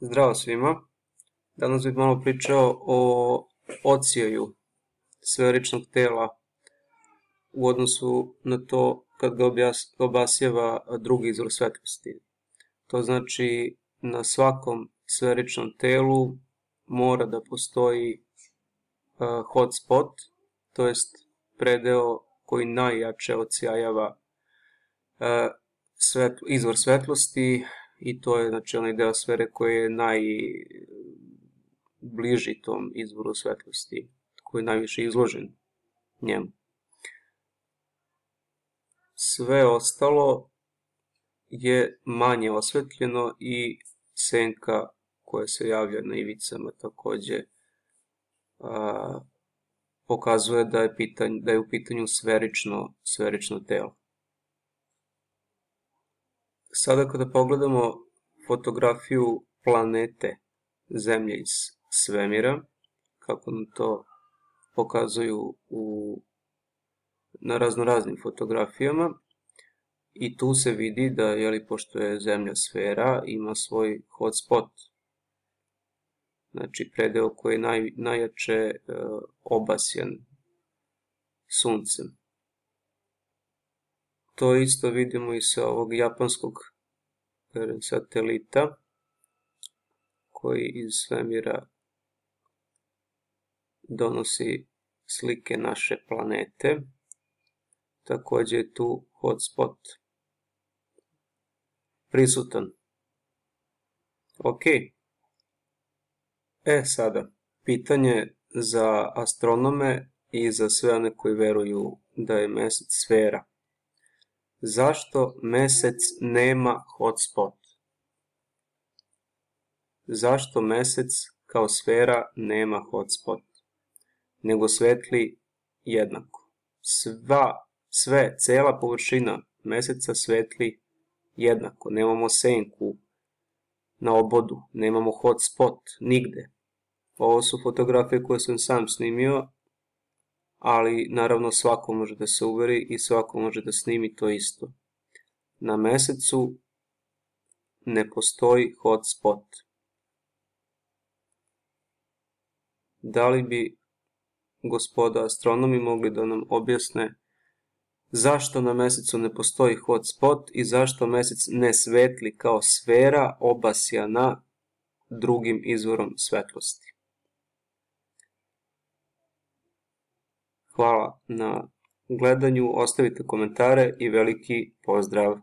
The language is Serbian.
Zdravo svima. Danas bih malo pričao o ocijaju sferičnog tela u odnosu na to kad ga obasjeva drugi izvor svetlosti. To znači na svakom sferičnom telu mora da postoji hotspot, to jest predeo koji najjače ocijajava svetlo, izvor svetlosti i to je znači onaj deo sfere koji je najbliži tom izvoru svetlosti, koji je najviše izložen njemu. Sve ostalo je manje osvetljeno i senka koja se javlja na ivicama takođe a, pokazuje da je, pitanj, da je u pitanju sferično, sferično telo. Sada kada pogledamo fotografiju planete Zemlje iz svemira, kako nam to pokazuju u, na raznoraznim fotografijama, i tu se vidi da, jeli, pošto je Zemlja sfera, ima svoj hotspot, znači predeo koji je naj, najjače e, obasjan suncem. To isto vidimo i sa ovog japanskog satelita koji iz svemira donosi slike naše planete. Takođe je tu hotspot prisutan. Ok. E sada, pitanje za astronome i za sve one koji veruju da je mesec sfera zašto mesec nema hotspot? Zašto mesec kao sfera nema hotspot, nego svetli jednako? Sva, sve, cela površina meseca svetli jednako. Nemamo senku na obodu, nemamo hotspot nigde. Ovo su fotografije koje sam sam snimio ali naravno svako može da se uveri i svako može da snimi to isto. Na mesecu ne postoji hotspot. Da li bi gospoda astronomi mogli da nam objasne zašto na mesecu ne postoji hotspot i zašto mesec ne svetli kao sfera obasjana drugim izvorom svetlosti. Hvala na gledanju, ostavite komentare i veliki pozdrav!